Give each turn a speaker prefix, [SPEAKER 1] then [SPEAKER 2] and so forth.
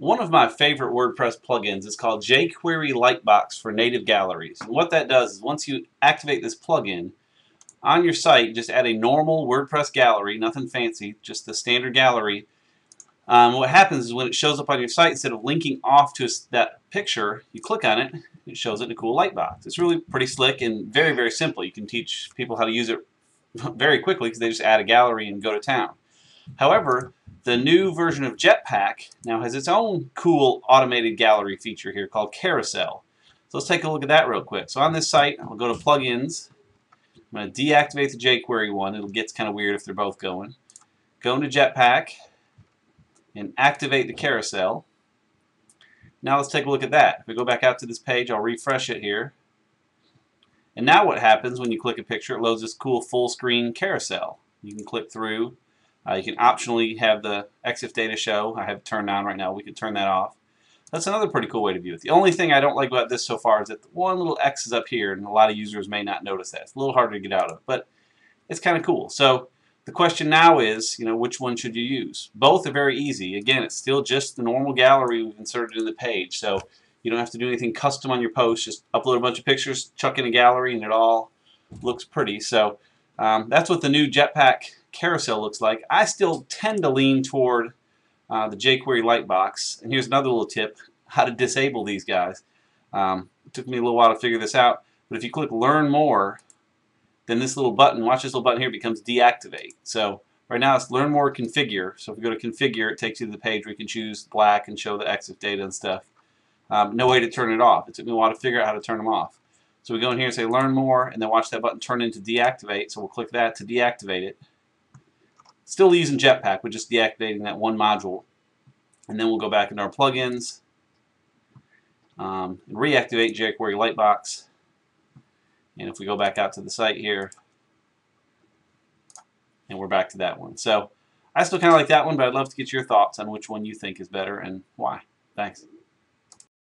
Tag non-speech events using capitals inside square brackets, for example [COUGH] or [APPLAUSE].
[SPEAKER 1] One of my favorite WordPress plugins is called jQuery Lightbox for native galleries. And what that does is once you activate this plugin, on your site, just add a normal WordPress gallery, nothing fancy, just the standard gallery. Um, what happens is when it shows up on your site, instead of linking off to that picture, you click on it, it shows it in a cool lightbox. It's really pretty slick and very, very simple. You can teach people how to use it [LAUGHS] very quickly because they just add a gallery and go to town. However, the new version of Jetpack now has its own cool automated gallery feature here called Carousel. So let's take a look at that real quick. So on this site, I'll go to Plugins. I'm going to deactivate the jQuery one. It'll get kind of weird if they're both going. Go into Jetpack and activate the carousel. Now let's take a look at that. If we go back out to this page, I'll refresh it here. And now what happens when you click a picture, it loads this cool full screen carousel. You can click through uh, you can optionally have the EXIF data show. I have turned on right now. We can turn that off. That's another pretty cool way to view it. The only thing I don't like about this so far is that one little X is up here, and a lot of users may not notice that. It's a little harder to get out of, but it's kind of cool. So the question now is, you know, which one should you use? Both are very easy. Again, it's still just the normal gallery we've inserted in the page, so you don't have to do anything custom on your post. Just upload a bunch of pictures, chuck in a gallery, and it all looks pretty. So um, that's what the new Jetpack carousel looks like. I still tend to lean toward uh, the jQuery Lightbox. And here's another little tip, how to disable these guys. Um, it took me a little while to figure this out, but if you click Learn More, then this little button, watch this little button here, becomes Deactivate. So right now it's Learn More Configure. So if we go to Configure, it takes you to the page where you can choose black and show the EXIF data and stuff. Um, no way to turn it off. It took me a while to figure out how to turn them off. So we go in here and say Learn More, and then watch that button turn into Deactivate. So we'll click that to deactivate it. Still using Jetpack, but just deactivating that one module. And then we'll go back into our plugins um, and reactivate jQuery Lightbox. And if we go back out to the site here, and we're back to that one. So I still kind of like that one, but I'd love to get your thoughts on which one you think is better and why. Thanks.